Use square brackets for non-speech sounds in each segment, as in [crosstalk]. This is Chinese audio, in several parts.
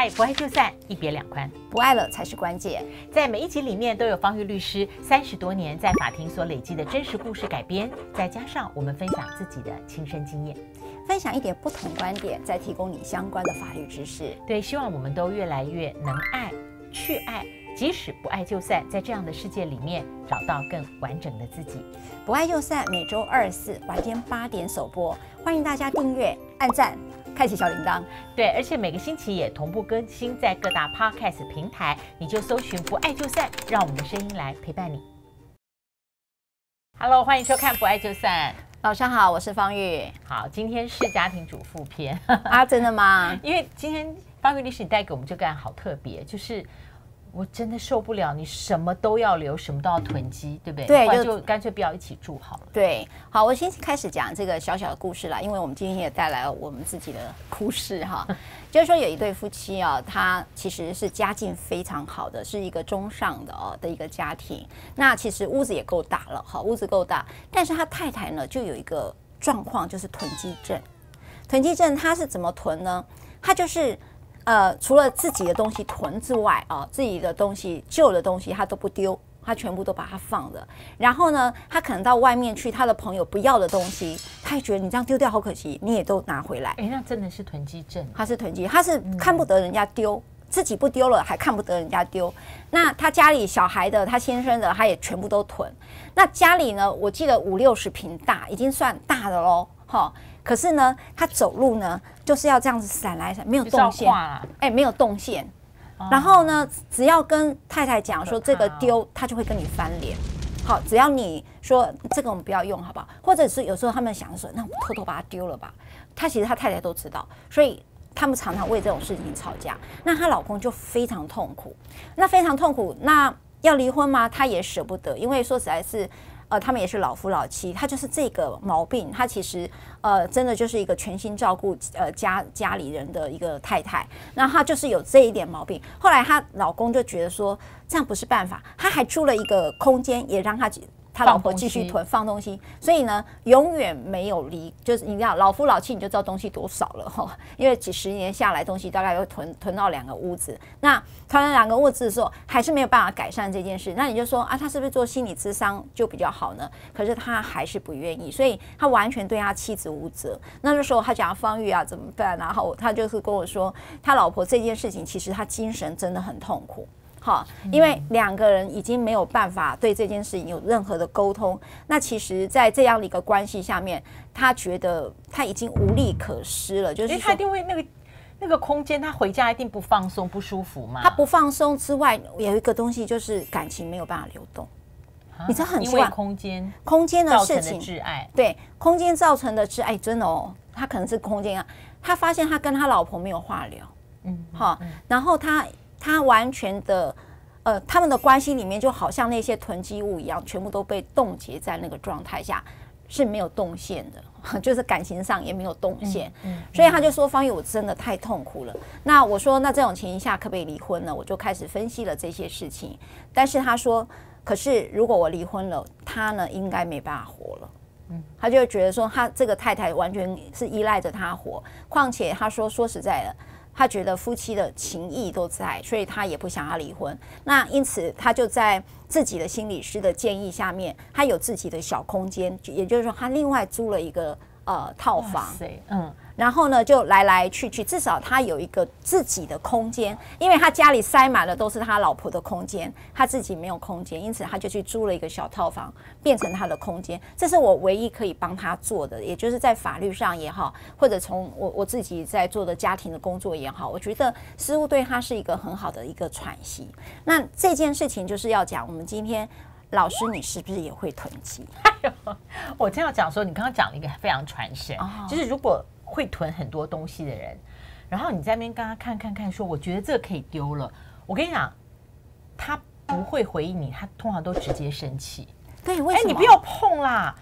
嗨，不爱就散，一别两宽。不爱了才是关键。在每一集里面都有方玉律师三十多年在法庭所累积的真实故事改编，再加上我们分享自己的亲身经验，分享一点不同观点，再提供你相关的法律知识。对，希望我们都越来越能爱、去爱，即使不爱就散，在这样的世界里面找到更完整的自己。不爱就散，每周二四晚间八点首播，欢迎大家订阅、按赞、开启小铃铛。对，而且每个星期也同步更新在各大 podcast 平台，你就搜寻“不爱就散”，让我们的声音来陪伴你。Hello，欢迎收看《不爱就散》。早上好，我是方玉。好，今天是家庭主妇篇啊，真的吗？[laughs] 因为今天方玉律师你带给我们这个案好特别，就是。我真的受不了，你什么都要留，什么都要囤积，对不对？对，就干脆不要一起住好了。对，好，我先开始讲这个小小的故事啦，因为我们今天也带来了我们自己的故事哈。[laughs] 就是说有一对夫妻啊，他其实是家境非常好的，是一个中上的哦的一个家庭。那其实屋子也够大了哈，屋子够大，但是他太太呢就有一个状况，就是囤积症。囤积症他是怎么囤呢？他就是。呃，除了自己的东西囤之外啊，自己的东西旧的东西他都不丢，他全部都把它放着。然后呢，他可能到外面去，他的朋友不要的东西，他也觉得你这样丢掉好可惜，你也都拿回来。哎，那真的是囤积症。他是囤积，他是看不得人家丢，自己不丢了，还看不得人家丢。那他家里小孩的，他先生的，他也全部都囤。那家里呢，我记得五六十平大，已经算大的喽，哈。可是呢，他走路呢，就是要这样子闪来闪，没有动线，哎，没有动线。然后呢，只要跟太太讲说这个丢，他就会跟你翻脸。好，只要你说这个我们不要用，好不好？或者是有时候他们想说，那我偷偷把它丢了吧。他其实他太太都知道，所以他们常常为这种事情吵架。那她老公就非常痛苦，那非常痛苦。那要离婚吗？他也舍不得，因为说实在是。呃，他们也是老夫老妻，他就是这个毛病，他其实呃，真的就是一个全心照顾呃家家里人的一个太太，那他就是有这一点毛病。后来她老公就觉得说这样不是办法，他还租了一个空间，也让他。他老婆继续囤放东西，所以呢，永远没有离，就是你知道老夫老妻，你就知道东西多少了哈。因为几十年下来，东西大概会囤囤到两个屋子。那囤了两个屋子的时候，还是没有办法改善这件事。那你就说啊，他是不是做心理咨商就比较好呢？可是他还是不愿意，所以他完全对他妻子无责。那个时候他讲方玉啊怎么办？然后他就是跟我说，他老婆这件事情其实他精神真的很痛苦。好，因为两个人已经没有办法对这件事情有任何的沟通。那其实，在这样的一个关系下面，他觉得他已经无力可施了。就是他一定会那个那个空间，他回家一定不放松、不舒服嘛。他不放松之外，有一个东西就是感情没有办法流动。你这很奇怪空间空间的事情，挚爱对空间造成的挚爱，真的哦，他可能是空间啊。他发现他跟他老婆没有话聊，嗯，好，然后他。他完全的，呃，他们的关系里面就好像那些囤积物一样，全部都被冻结在那个状态下，是没有动线的，[laughs] 就是感情上也没有动线。嗯所以他就说：“方宇，我真的太痛苦了。”那我说：“那这种情形下可不可以离婚呢？”我就开始分析了这些事情。但是他说：“可是如果我离婚了，他呢应该没办法活了。”嗯，他就觉得说他这个太太完全是依赖着他活。况且他说：“说实在的。”他觉得夫妻的情谊都在，所以他也不想要离婚。那因此，他就在自己的心理师的建议下面，他有自己的小空间，也就是说，他另外租了一个呃套房。嗯。然后呢，就来来去去，至少他有一个自己的空间，因为他家里塞满了都是他老婆的空间，他自己没有空间，因此他就去租了一个小套房，变成他的空间。这是我唯一可以帮他做的，也就是在法律上也好，或者从我我自己在做的家庭的工作也好，我觉得似乎对他是一个很好的一个喘息。那这件事情就是要讲，我们今天老师，你是不是也会囤积？哎呦，我这样讲说，你刚刚讲了一个非常传神，就是如果。会囤很多东西的人，然后你在那边跟他看看看，说我觉得这个可以丢了。我跟你讲，他不会回应你，他通常都直接生气。对，为什么？你不要碰啦！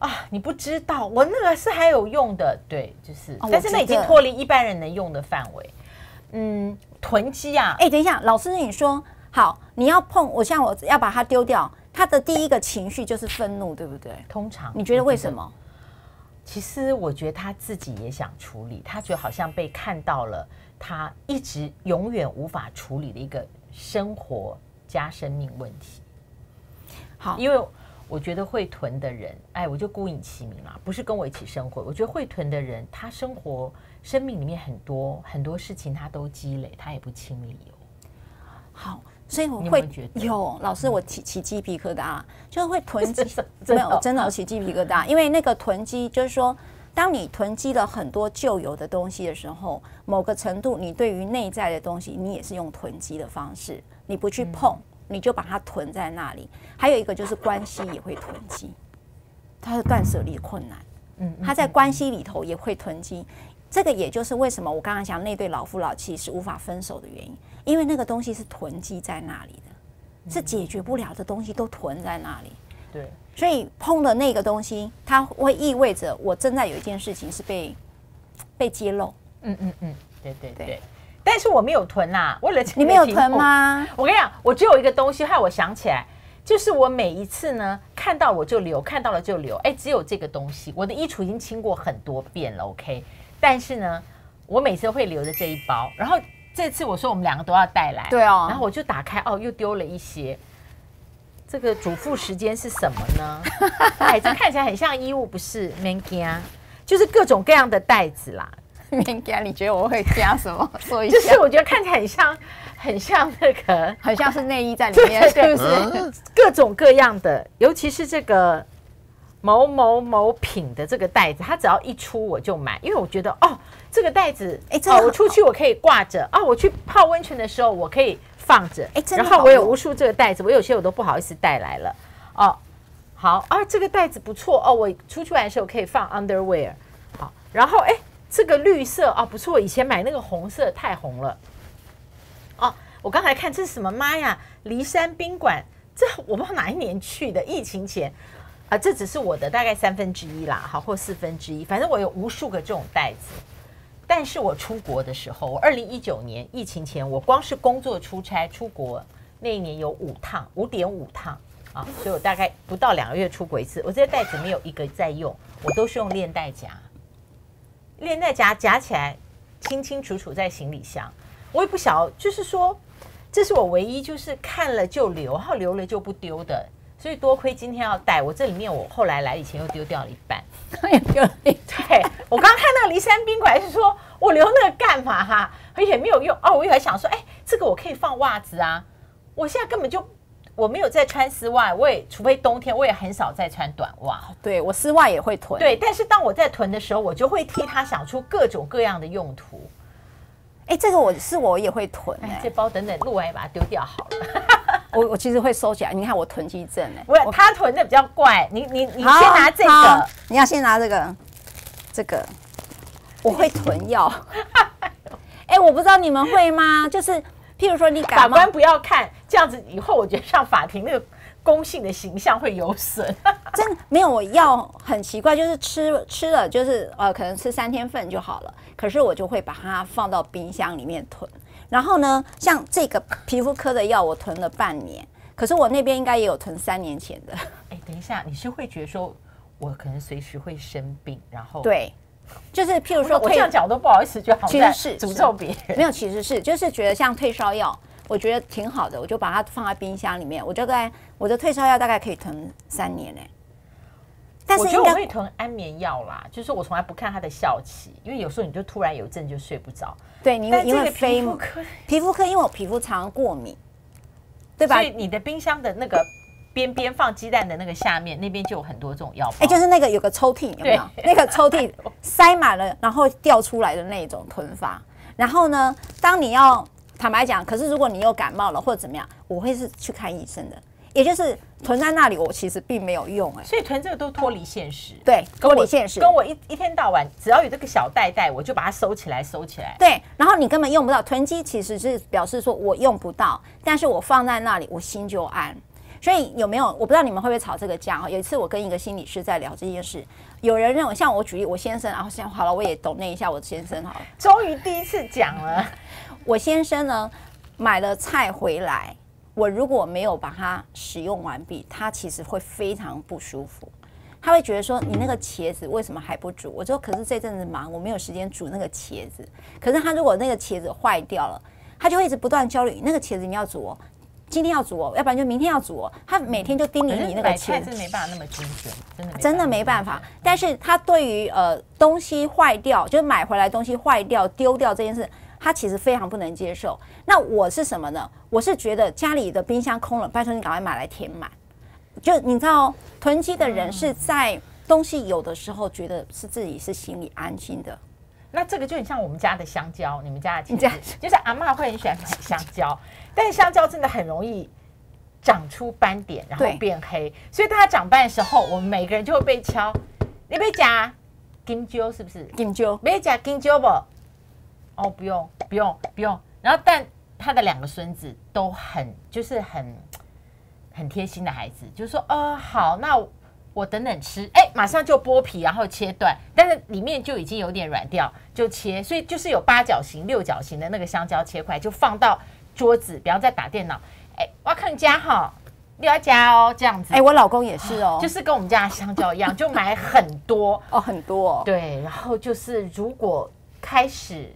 啊，你不知道，我那个是还有用的。对，就是，但是那已经脱离一般人能用的范围。嗯，囤积啊！哎，等一下，老师你说好，你要碰我，像我要把它丢掉，他的第一个情绪就是愤怒，对不对？通常，你觉得为什么？其实我觉得他自己也想处理，他觉得好像被看到了他一直永远无法处理的一个生活加生命问题。好，因为我觉得会囤的人，哎，我就孤影其名啦，不是跟我一起生活。我觉得会囤的人，他生活生命里面很多很多事情，他都积累，他也不清理哦。好，所以我会有老师，我起起鸡皮疙瘩，就是会囤积 [laughs] 没有真的我起鸡皮疙瘩，因为那个囤积就是说。当你囤积了很多旧有的东西的时候，某个程度，你对于内在的东西，你也是用囤积的方式，你不去碰，你就把它囤在那里。还有一个就是关系也会囤积，它的断舍离困难，嗯，它在关系里头也会囤积。这个也就是为什么我刚刚讲那对老夫老妻是无法分手的原因，因为那个东西是囤积在那里的，是解决不了的东西都囤在那里。对，所以碰了那个东西，它会意味着我正在有一件事情是被被揭露。嗯嗯嗯，对对对对。但是我没有囤啦，为了你没有？囤吗？[laughs] 我跟你讲，我只有一个东西，害我想起来，就是我每一次呢看到我就留，看到了就留，哎，只有这个东西。我的衣橱已经清过很多遍了，OK。但是呢，我每次都会留着这一包。然后这次我说我们两个都要带来，对哦然后我就打开，哦，又丢了一些。这个主妇时间是什么呢？哎，这看起来很像衣物，不是 manga，，就是各种各样的袋子啦。manga，，你觉得我会加什么？说一就是我觉得看起来很像，很像那个，[laughs] 很像是内衣在里面，是不是？各种各样的，尤其是这个某某某品的这个袋子，它只要一出我就买，因为我觉得哦，这个袋子，哦，哎真的好我出去我可以挂着，啊，我去泡温泉的时候我可以放着，哎真的然后我有无数这个袋子，我有些我都不好意思带来了，哦，好啊，这个袋子不错哦，我出去玩的时候可以放 underwear，好，然后哎，这个绿色啊不错，以前买那个红色太红了。哦，我刚才看这是什么？妈呀，骊山宾馆，这我不知道哪一年去的，疫情前啊，这只是我的大概三分之一啦，好或四分之一，反正我有无数个这种袋子。但是我出国的时候，我二零一九年疫情前，我光是工作出差出国那一年有五趟，五点五趟啊，所以我大概不到两个月出国一次。我这些袋子没有一个在用，我都是用链带夹，链带夹夹起来，清清楚楚在行李箱。我也不晓得，就是说，这是我唯一就是看了就留，然后留了就不丢的。所以多亏今天要带，我这里面我后来来以前又丢掉了一半。也丢了一对我刚刚看那个骊山宾馆是说我留那个干嘛哈、而且没有用哦。我也还想说，哎，这个我可以放袜子啊。我现在根本就我没有在穿丝袜，我也除非冬天，我也很少在穿短袜。对我丝袜也会囤。对，但是当我在囤的时候，我就会替他想出各种各样的用途。哎，这个我是我也会囤这，包等等录完也把它丢掉好了。我我其实会收起来。你看我囤积症哎，不是他囤的比较怪，你你你先拿这好个，你要先拿这个，这个我会囤药。[laughs] 哎，我不知道你们会吗？就是譬如说你法感冒，官不要看，这样子以后我觉得上法庭那个公信的形象会有损。[laughs] 真的没有我药很奇怪，就是吃吃了就是呃可能吃三天份就好了，可是我就会把它放到冰箱里面囤。然后呢，像这个皮肤科的药我囤了半年，可是我那边应该也有囤三年前的。哎，等一下，你是会觉得说我可能随时会生病，然后对，就是譬如说我这样讲都不好意思，觉得好其像实是在诅咒别人。没有，其实是就是觉得像退烧药，我觉得挺好的，我就把它放在冰箱里面，我就在我的退烧药大概可以囤三年呢、但我觉得我是应该会囤安眠药啦，就是我从来不看它的效期，因为有时候你就突然有一阵就睡不着。对你因为飞肤科，皮肤科，因为我皮肤常过敏，对吧所？以你的冰箱的那个边边放鸡蛋的那个下面，那边就有很多这种药包。哎、就是那个有个抽屉，有没有？那个抽屉 [laughs] 塞满了，然后掉出来的那种囤法。然后呢，当你要坦白讲，可是如果你又感冒了或者怎么样，我会是去看医生的。也就是囤在那里，我其实并没有用、哎，所以囤这个都脱离现实。对，脱离现实。跟我一一天到晚只要有这个小袋袋，我就把它收起来，收起来。对，然后你根本用不到。囤积其实是表示说我用不到，但是我放在那里，我心就安。所以有没有？我不知道你们会不会吵这个架哈。有一次我跟一个心理师在聊这件事，有人认为像我举例，我先生，然后现在好了，我也懂那一下我先生好了。终于第一次讲了，[laughs] 我先生呢买了菜回来，我如果没有把它使用完毕，他其实会非常不舒服。他会觉得说你那个茄子为什么还不煮？我说可是这阵子忙，我没有时间煮那个茄子。可是他如果那个茄子坏掉了，他就会一直不断焦虑，那个茄子你要煮哦，今天要煮哦，要不然就明天要煮哦。他每天就盯着你那个茄子，真没办法那么精准，真的真的没办法。但是他对于呃东西坏掉，就是买回来东西坏掉丢掉这件事。他其实非常不能接受。那我是什么呢？我是觉得家里的冰箱空了，拜托你赶快买来填满。就你知道，囤积的人是在东西有的时候觉得是自己是心里安心的。那这个就很像我们家的香蕉，你们家的茄子，就是阿妈会很喜欢买香蕉，但是香蕉真的很容易长出斑点，然后变黑。所以它长斑的时候，我们每个人就会被敲。你被夹金蕉是不是？金蕉，没夹金蕉不？哦，不用，不用，不用。然后，但他的两个孙子都很，就是很很贴心的孩子，就是说，哦，好，那我等等吃，哎，马上就剥皮，然后切断，但是里面就已经有点软掉，就切。所以就是有八角形、六角形的那个香蕉切块，就放到桌子，不要再打电脑，哎，我要看家哈，你要加哦，这样子。哎，我老公也是哦，就是跟我们家的香蕉一样，就买很多哦，很多。哦对，然后就是如果开始。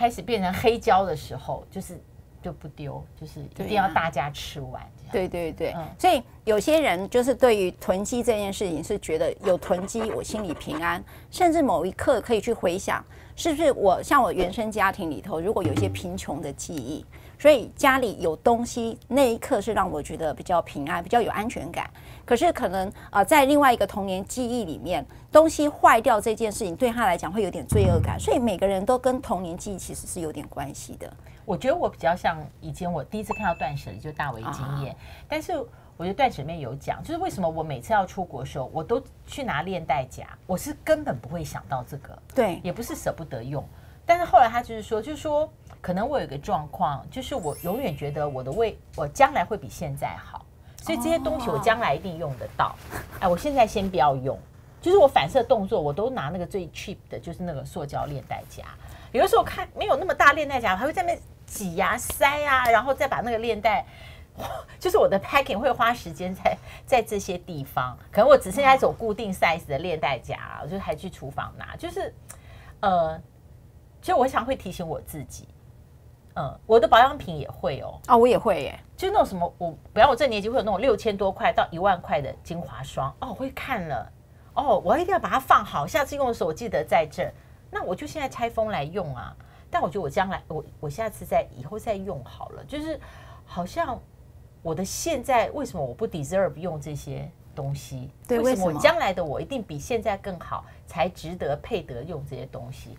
开始变成黑胶的时候，就是就不丢，就是一定要大家吃完。对对对，所以有些人就是对于囤积这件事情是觉得有囤积我心里平安，甚至某一刻可以去回想，是不是我像我原生家庭里头，如果有一些贫穷的记忆。所以家里有东西那一刻是让我觉得比较平安、比较有安全感。可是可能啊，在另外一个童年记忆里面，东西坏掉这件事情对他来讲会有点罪恶感。所以每个人都跟童年记忆其实是有点关系的。我觉得我比较像以前我第一次看到断舍离就大为惊艳。但是我觉得断舍里面有讲，就是为什么我每次要出国的时候，我都去拿链带夹，我是根本不会想到这个。对，也不是舍不得用。但是后来他就是说，就是说。可能我有一个状况，就是我永远觉得我的胃，我将来会比现在好，所以这些东西我将来一定用得到。哎，我现在先不要用，就是我反射动作，我都拿那个最 cheap 的，就是那个塑胶链带夹。有的时候看没有那么大链带夹，还会在那挤呀塞啊，然后再把那个链带，[laughs] 就是我的 packing 会花时间在在这些地方。可能我只剩下一种固定 size 的链带夹，我就还去厨房拿。就是呃，其实我想会提醒我自己。嗯，我的保养品也会哦。啊，我也会耶。就那种什么，我不要我这年纪会有那种六千多块到一万块的精华霜哦，我会看了哦，我一定要把它放好，下次用的时候我记得在这儿。那我就现在拆封来用啊。但我觉得我将来我我下次再以后再用好了。就是好像我的现在为什么我不 deserve 用这些东西？对，为什么将来的我一定比现在更好，才值得配得用这些东西？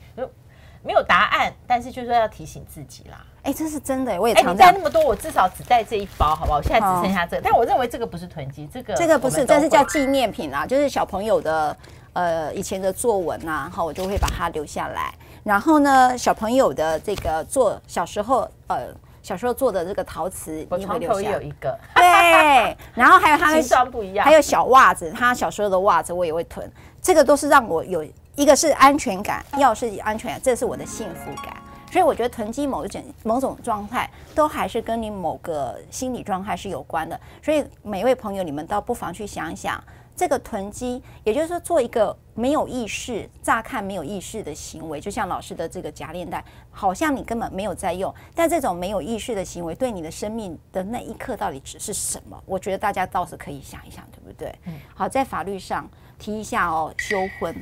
没有答案，但是就是说要提醒自己啦。哎，这是真的，我也常带那么多，我至少只带这一包，好不好？我现在只剩下这个，但我认为这个不是囤积，这个这个不是，这是叫纪念品啦，就是小朋友的呃以前的作文呐，好，我就会把它留下来。然后呢，小朋友的这个做小时候呃小时候做的这个陶瓷，我床头也有一个，[laughs] 对。然后还有他的 [laughs] 不一样，还有小袜子，他小时候的袜子我也会囤，这个都是让我有。一个是安全感，要是安全感，这是我的幸福感。所以我觉得囤积某一种某种状态，都还是跟你某个心理状态是有关的。所以每位朋友，你们倒不妨去想一想，这个囤积，也就是说做一个没有意识、乍看没有意识的行为，就像老师的这个夹链带，好像你根本没有在用，但这种没有意识的行为，对你的生命的那一刻到底指是什么？我觉得大家倒是可以想一想，对不对？好，在法律上提一下哦，休婚。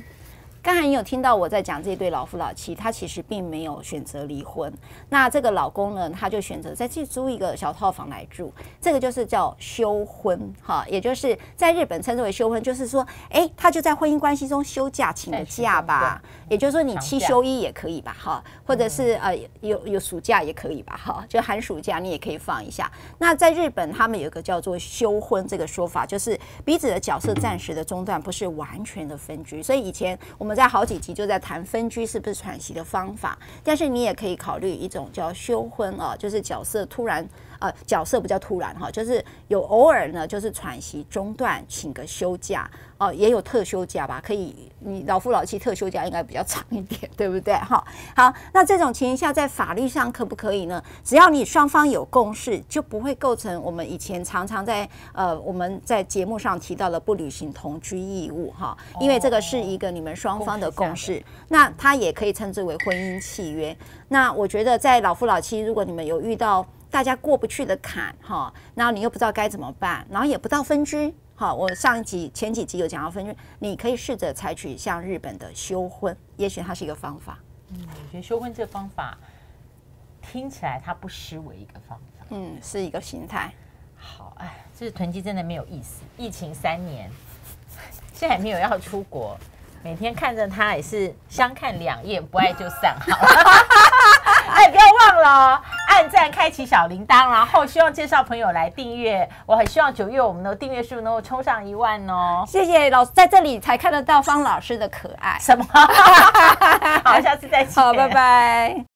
刚才你有听到我在讲这对老夫老妻，他其实并没有选择离婚。那这个老公呢，他就选择再去租一个小套房来住，这个就是叫休婚哈，也就是在日本称之为休婚，就是说，哎，他就在婚姻关系中休假请个假吧，也就是说你七休一也可以吧，哈，或者是呃有有暑假也可以吧，哈，就寒暑假你也可以放一下。那在日本他们有个叫做休婚这个说法，就是彼此的角色暂时的中断，不是完全的分居。所以以前我们。在好几集就在谈分居是不是喘息的方法，但是你也可以考虑一种叫休婚啊，就是角色突然呃角色比较突然哈，就是有偶尔呢就是喘息中断，请个休假哦，也有特休假吧，可以你老夫老妻特休假应该比较长一点，对不对？哈，好，那这种情形下在法律上可不可以呢？只要你双方有共识，就不会构成我们以前常常在呃我们在节目上提到的不履行同居义务哈，因为这个是一个你们双方的共识，那它也可以称之为婚姻契约。那我觉得在老夫老妻，如果你们有遇到大家过不去的坎哈，然后你又不知道该怎么办，然后也不知道分居。好，我上一集、前几集有讲到分居，你可以试着采取像日本的休婚，也许它是一个方法。嗯，我觉得休婚这个方法听起来它不失为一个方法。嗯，是一个心态。好，哎，这囤积真的没有意思。疫情三年，[laughs] 现在也没有要出国，每天看着他也是相看两厌，不爱就散。好。按，开启小铃铛，然后希望介绍朋友来订阅。我很希望九月我们的订阅数能够冲上一万哦！谢谢老师，在这里才看得到方老师的可爱。什么？[laughs] 好，下次再见。好，拜拜。